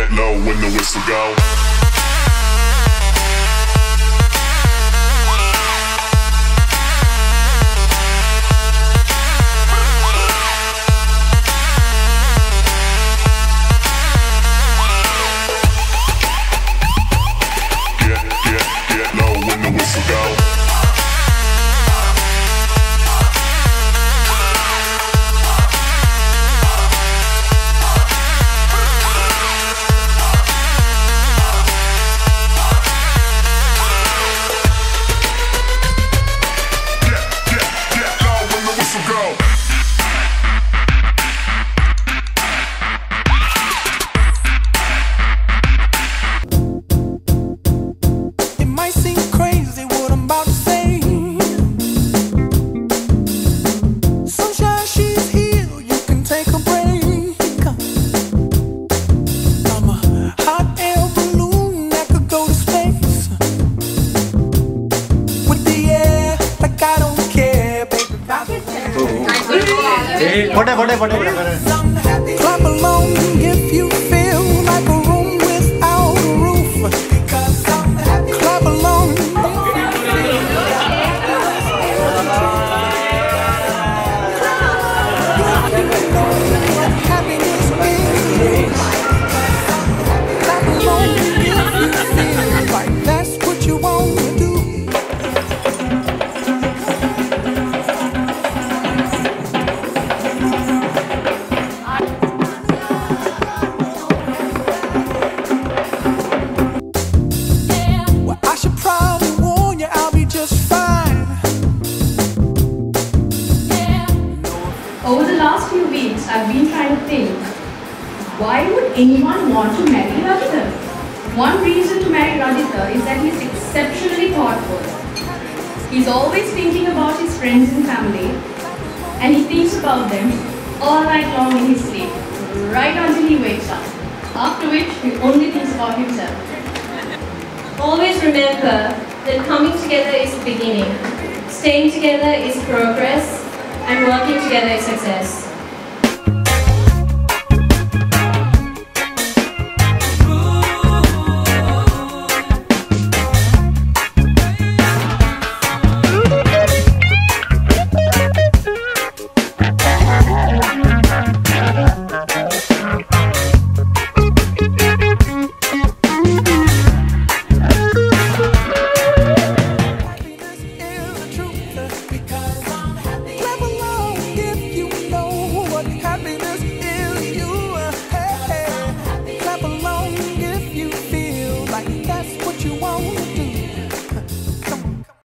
it low when the whistle go. फोटे फटे फटे फोटे last few weeks, I've been trying to think why would anyone want to marry Rajitha? One reason to marry Rajitha is that he's exceptionally thoughtful. He's always thinking about his friends and family, and he thinks about them all night long in his sleep, right until he wakes up. After which, he only thinks about himself. Always remember that coming together is the beginning, staying together is progress, and working together is success.